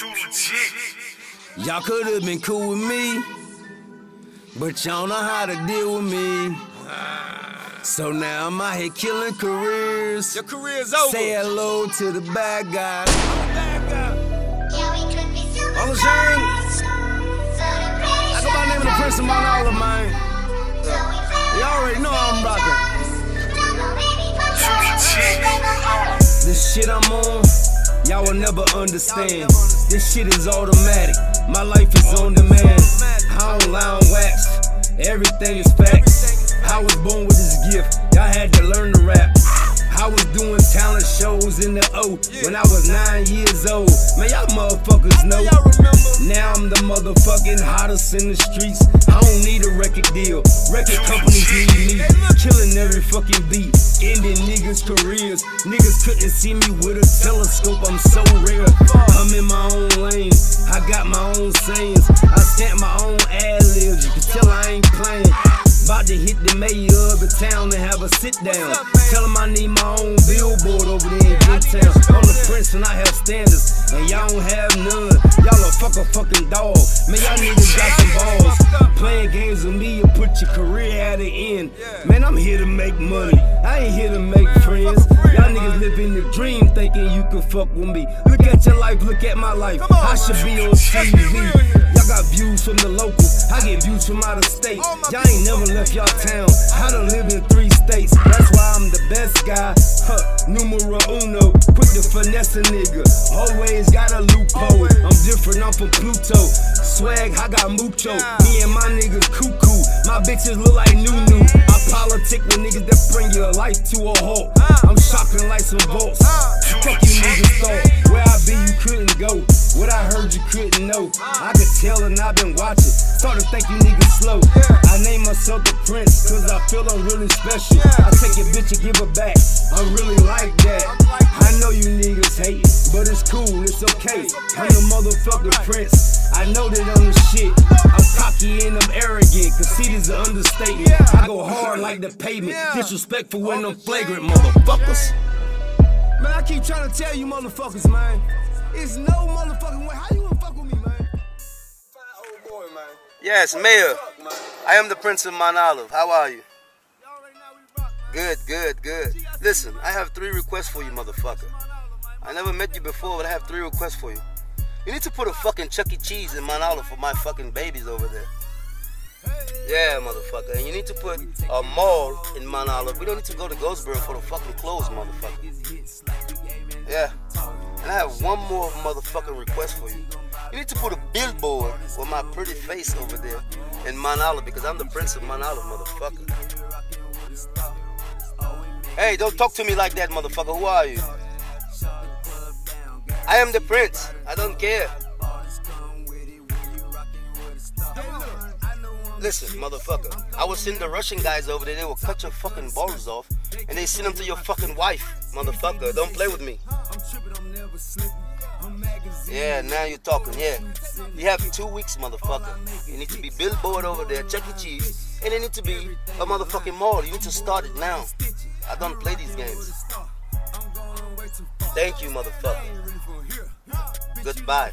Too legit. Y'all could have been cool with me, but y'all know how to deal with me. So now I'm out here killing careers. Your career's over. Say hello to the bad guys. I'm Uncle Shane. I go by the name of the Prince of Mount Olive, man. Y'all already know I'm rocking. This shit I'm on, y'all will never understand. This shit is automatic. My life is on demand. I don't lie on wax. Everything is facts. I was born with this gift. Y'all had to learn to rap. I was doing talent shows in the O when I was nine years old. Man, y'all motherfuckers know. Now I'm the motherfucking hottest in the streets. I don't need a record deal. Record companies need me. Every fucking beat. Ending niggas' careers. Niggas couldn't see me with a telescope. I'm so rare. I'm in my own lane. I got my own sayings. I stamp my own ad libs. You can tell I ain't playing. About to hit the mayor of the town and have a sit down. Tell him I need my own billboard over there in Good Town. I'm the prince and I have standards, and y'all don't have none. Fuck a fucking dog. Man, y'all niggas got some balls. Playing games with me and put your career at the end. Man, I'm here to make money. I ain't here to make friends. Y'all niggas living the dream thinking you can fuck with me. Look at your life, look at my life. I should be on TV. Y'all got views from the local, I get views from out of state. Y'all ain't never left y'all town. I done lived got mucho. Me and my niggas cuckoo. My bitches look like Nunu. I politic with niggas that bring your life to a halt. I'm shocking like some bolts. Fuck you niggas thought. Where I be, you couldn't go. What I heard, you couldn't know. I could tell and I've been watching. Started think you niggas slow. I name myself the prince, cause I feel I'm really special. I take your bitch and give her back. I'm really like that. I know you niggas hate, but it's cool, it's okay. I'm the motherfucking prince. I know that I'm the shit. I'm cocky and I'm arrogant. Conceit is an understatement. I go hard like the pavement. Disrespectful when I'm flagrant, motherfuckers. Man, I keep trying to tell you motherfuckers, man. It's no motherfucking way. How you gonna fuck with me, man? Fine old boy, man. Yes, Mayor. Fuck, man. I am the Prince of Mount Olive. How are you? Y'all already know we rock. Good, good, good. Listen, I have three requests for you, motherfucker. I never met you before, but I have three requests for you. You need to put a fucking Chuck E. Cheese in Mount Olive for my fucking babies over there. Yeah, motherfucker. And you need to put a mall in Mount Olive. We don't need to go to Goldsboro for the fucking clothes, motherfucker. Yeah. And I have one more motherfucking request for you. You need to put a billboard with my pretty face over there in Olive because I'm the prince of Olive, motherfucker. Hey, don't talk to me like that, motherfucker. Who are you? I am the prince. I don't care. Listen, motherfucker. I will send the Russian guys over there. They will cut your fucking balls off, and they send them to your fucking wife, motherfucker. Don't play with me. Yeah, now you're talking. Yeah, you have two weeks, motherfucker. You need to be billboard over there, Chuck E. Cheese, and it need to be a motherfucking mall. You need to start it now. I don't play these games. Thank you, motherfucker. Goodbye.